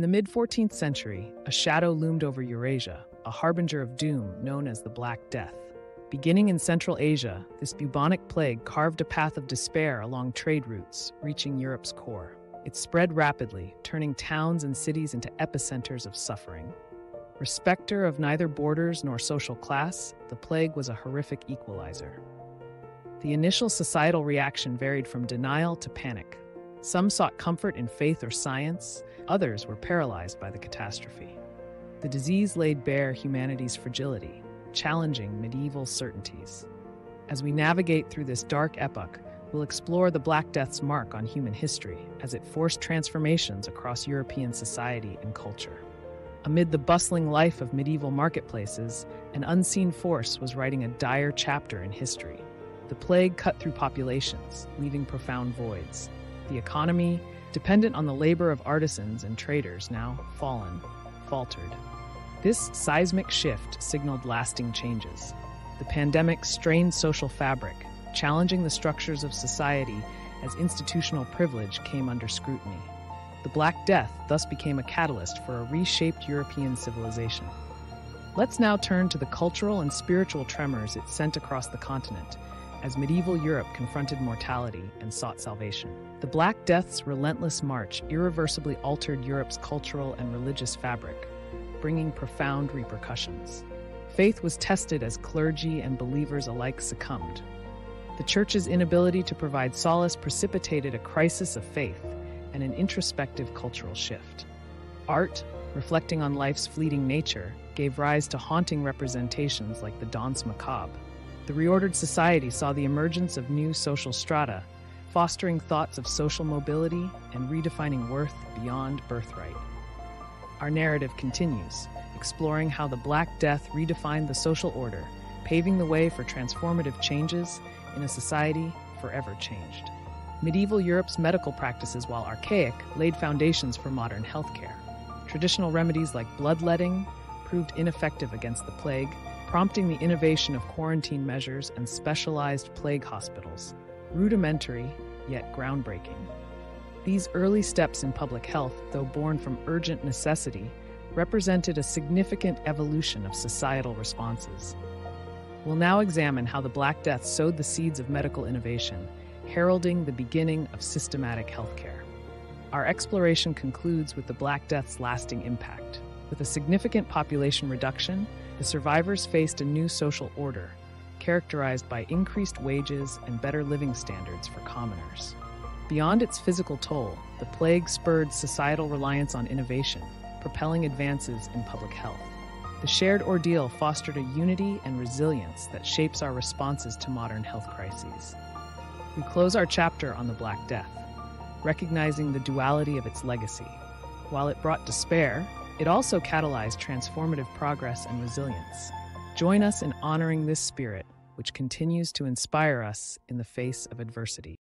the mid 14th century, a shadow loomed over Eurasia, a harbinger of doom known as the Black Death. Beginning in Central Asia, this bubonic plague carved a path of despair along trade routes, reaching Europe's core. It spread rapidly, turning towns and cities into epicenters of suffering. Respecter of neither borders nor social class, the plague was a horrific equalizer. The initial societal reaction varied from denial to panic. Some sought comfort in faith or science, others were paralyzed by the catastrophe. The disease laid bare humanity's fragility, challenging medieval certainties. As we navigate through this dark epoch, we'll explore the Black Death's mark on human history as it forced transformations across European society and culture. Amid the bustling life of medieval marketplaces, an unseen force was writing a dire chapter in history. The plague cut through populations, leaving profound voids. The economy, dependent on the labor of artisans and traders, now fallen, faltered. This seismic shift signaled lasting changes. The pandemic strained social fabric, challenging the structures of society as institutional privilege came under scrutiny. The Black Death thus became a catalyst for a reshaped European civilization. Let's now turn to the cultural and spiritual tremors it sent across the continent as medieval Europe confronted mortality and sought salvation. The Black Death's relentless march irreversibly altered Europe's cultural and religious fabric, bringing profound repercussions. Faith was tested as clergy and believers alike succumbed. The Church's inability to provide solace precipitated a crisis of faith and an introspective cultural shift. Art, reflecting on life's fleeting nature, gave rise to haunting representations like the Danse Macabre. The reordered society saw the emergence of new social strata, fostering thoughts of social mobility and redefining worth beyond birthright. Our narrative continues, exploring how the Black Death redefined the social order, paving the way for transformative changes in a society forever changed. Medieval Europe's medical practices, while archaic, laid foundations for modern healthcare. Traditional remedies like bloodletting proved ineffective against the plague, prompting the innovation of quarantine measures and specialized plague hospitals. Rudimentary, yet groundbreaking. These early steps in public health, though born from urgent necessity, represented a significant evolution of societal responses. We'll now examine how the Black Death sowed the seeds of medical innovation heralding the beginning of systematic healthcare. Our exploration concludes with the Black Death's lasting impact. With a significant population reduction, the survivors faced a new social order, characterized by increased wages and better living standards for commoners. Beyond its physical toll, the plague spurred societal reliance on innovation, propelling advances in public health. The shared ordeal fostered a unity and resilience that shapes our responses to modern health crises. We close our chapter on the Black Death, recognizing the duality of its legacy. While it brought despair, it also catalyzed transformative progress and resilience. Join us in honoring this spirit, which continues to inspire us in the face of adversity.